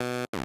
you